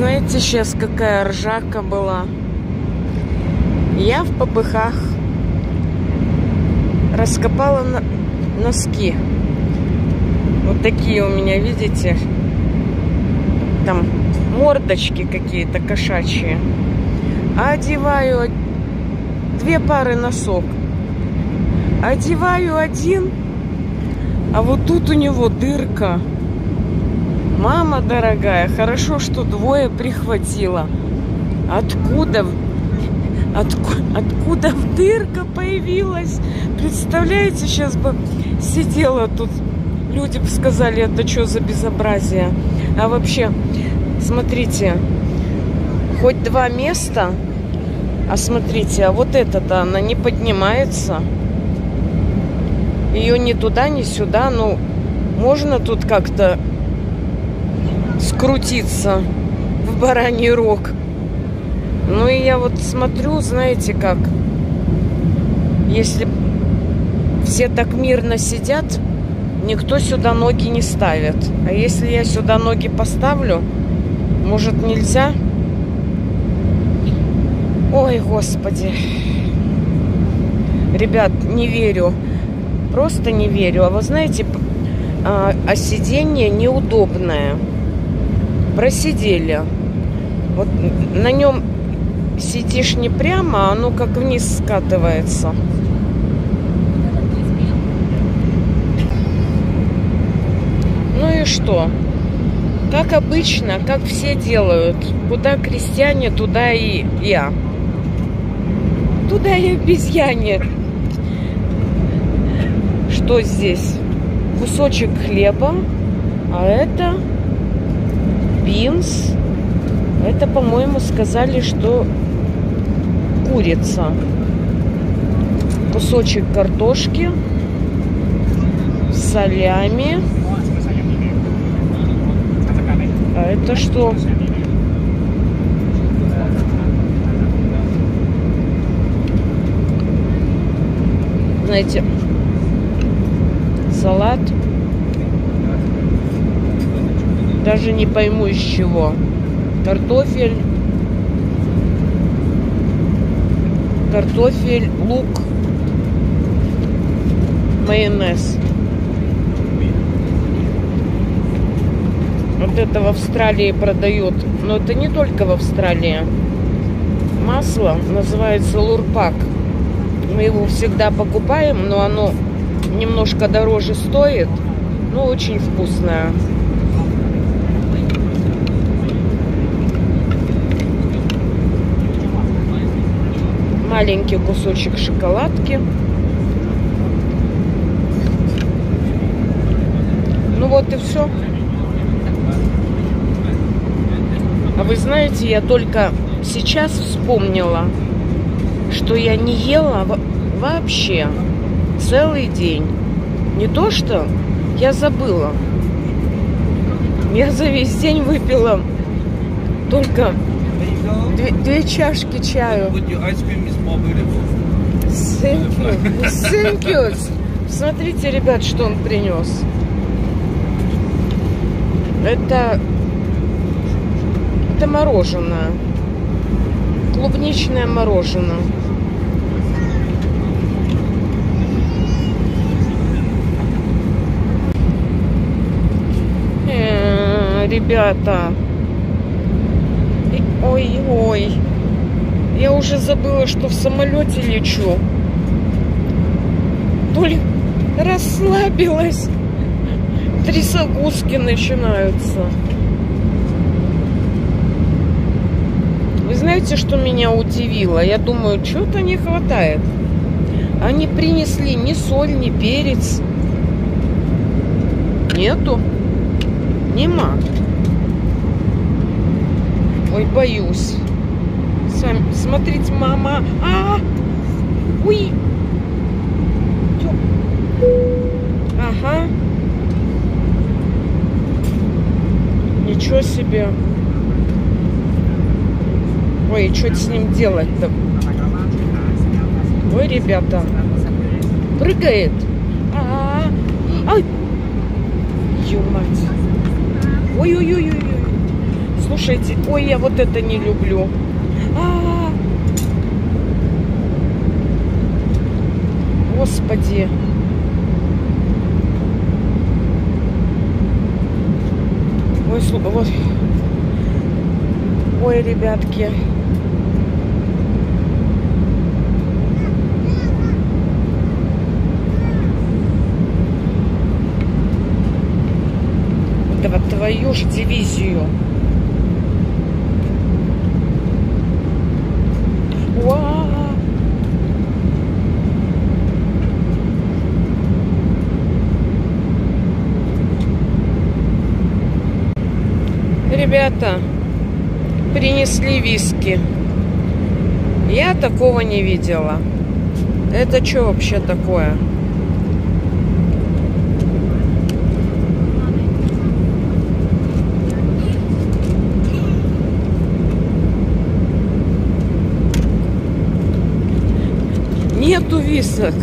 знаете, сейчас какая ржака была? Я в попыхах раскопала носки. Вот такие у меня, видите? Там мордочки какие-то кошачьи. А одеваю две пары носок. Одеваю один, а вот тут у него дырка. Мама дорогая, хорошо, что двое прихватила. Откуда, откуда, откуда дырка появилась? Представляете, сейчас бы сидела тут, люди бы сказали, это что за безобразие. А вообще, смотрите, хоть два места, а смотрите, а вот эта-то, она не поднимается. Ее ни туда, ни сюда, ну, можно тут как-то скрутиться в бараний рог. Ну и я вот смотрю, знаете как, если все так мирно сидят, никто сюда ноги не ставит. А если я сюда ноги поставлю, может нельзя? Ой, господи. Ребят, не верю. Просто не верю. А вы знаете, а, а сиденье неудобное просидели. Вот на нем сидишь не прямо, а оно как вниз скатывается. Ну и что? Как обычно, как все делают. Куда крестьяне, туда и я. Туда и обезьяне. Что здесь? Кусочек хлеба, а это бинс. Это, по-моему, сказали, что курица. Кусочек картошки, солями. А это что? Знаете, салат даже не пойму из чего. Картофель, картофель, лук, майонез. Вот это в Австралии продают. Но это не только в Австралии. Масло называется лурпак. Мы его всегда покупаем, но оно немножко дороже стоит, но очень вкусное. Маленький кусочек шоколадки. Ну вот и все. А вы знаете, я только сейчас вспомнила, что я не ела вообще целый день. Не то что я забыла. Я за весь день выпила только Две, две чашки чаю. Thank you. Thank you. Смотрите, ребят, что он принес. Это, это мороженое. Клубничное мороженое. Э, ребята, Ой-ой. Я уже забыла, что в самолете лечу. То ли расслабилась. Трясогузки начинаются. Вы знаете, что меня удивило? Я думаю, что-то не хватает. Они принесли ни соль, ни перец. Нету. Нема. Ой, боюсь. Сами, смотрите, мама. А, -а, -а! Уй. Ага. Ничего себе. Ой, что с ним делать-то? Ой, ребята. Прыгает. А, -а, -а. Ай. Ё мать. Ой-ой-ой-ой. Слушайте, ой, я вот это не люблю. А -а -а. Господи. Ой, вот. Ой, ребятки. Твою ж дивизию. Ребята, принесли виски. Я такого не видела. Это что вообще такое? Нету висок.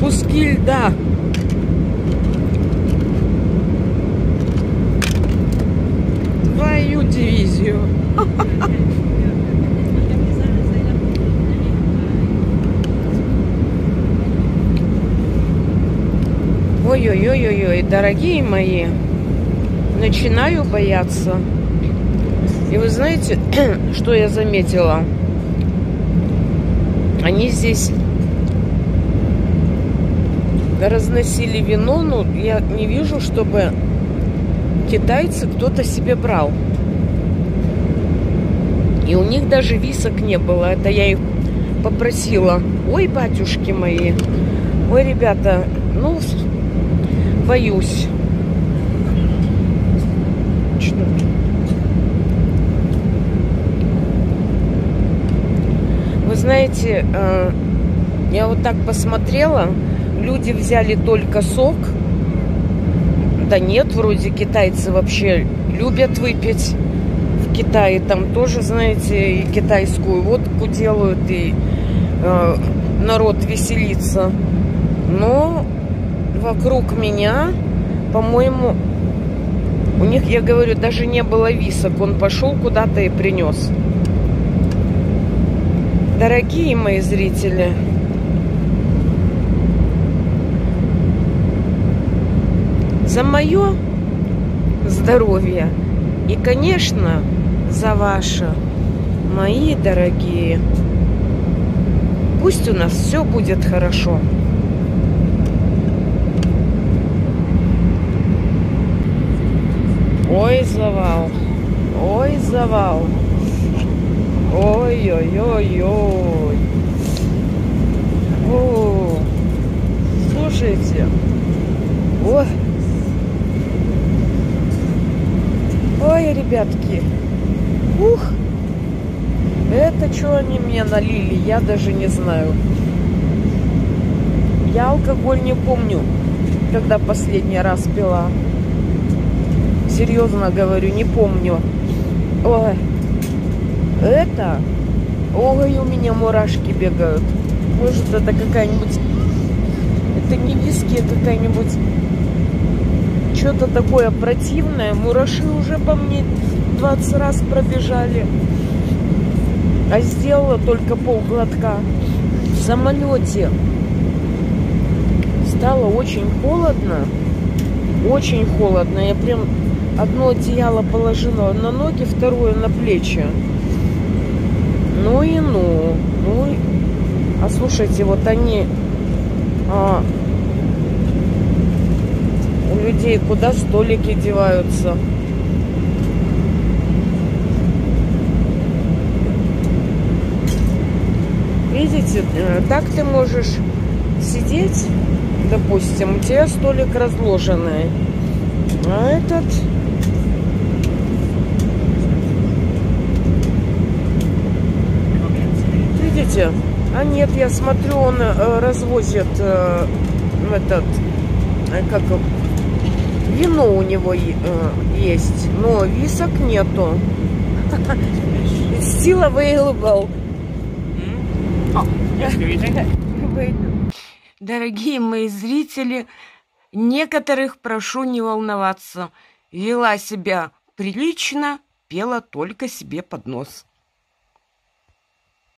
Куски льда. Твою дивизию. Ой-ой-ой-ой-ой, дорогие мои, начинаю бояться. И вы знаете, что я заметила? Они здесь разносили вино, но я не вижу, чтобы китайцы кто-то себе брал. И у них даже висок не было. Это я их попросила. Ой, батюшки мои. Ой, ребята, ну, боюсь. Вы знаете, э, я вот так посмотрела, люди взяли только сок. Да нет, вроде китайцы вообще любят выпить. В Китае там тоже, знаете, и китайскую водку делают, и э, народ веселится. Но вокруг меня, по-моему, у них, я говорю, даже не было висок. Он пошел куда-то и принес. Дорогие мои зрители, за мое здоровье и, конечно, за ваше, мои дорогие. Пусть у нас все будет хорошо. Ой, завал. Ой, завал. Ой-ой-ой-ой. О, слушайте. Ой. Ой, ребятки. Ух. Это что они мне налили, я даже не знаю. Я алкоголь не помню, когда последний раз пила. Серьезно говорю, не помню. Ой. Это... Ой, у меня мурашки бегают. Может, это какая-нибудь... Это не виски, а какая-нибудь... Что-то такое противное. Мураши уже по мне 20 раз пробежали. А сделала только полглотка. В самолете стало очень холодно. Очень холодно. Я прям одно одеяло положила на ноги, второе на плечи. Ну и ну. Ну и... А слушайте, вот они... А, у людей куда столики деваются? Видите, э, так ты можешь сидеть, допустим, у тебя столик разложенный, а этот видите? А нет, я смотрю, он э, развозит э, этот, э, как вино у него э, есть, но висок нету. Still available. Дорогие мои зрители, некоторых прошу не волноваться. Вела себя прилично пела только себе под нос.